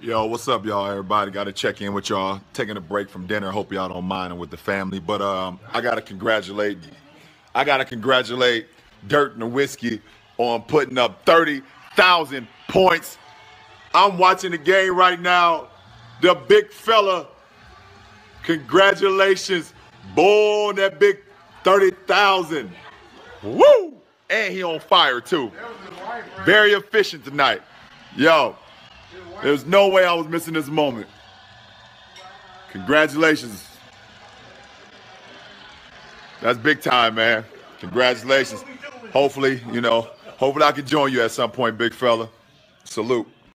Yo, what's up, y'all? Everybody got to check in with y'all. Taking a break from dinner. Hope y'all don't mind with the family. But um, I gotta congratulate. I gotta congratulate Dirk Nowitzki on putting up thirty thousand points. I'm watching the game right now. The big fella. Congratulations, boy, that big thirty thousand. Woo! And he on fire too. Very efficient tonight. Yo, there's no way I was missing this moment. Congratulations. That's big time, man. Congratulations. Hopefully, you know, hopefully I can join you at some point, big fella. Salute.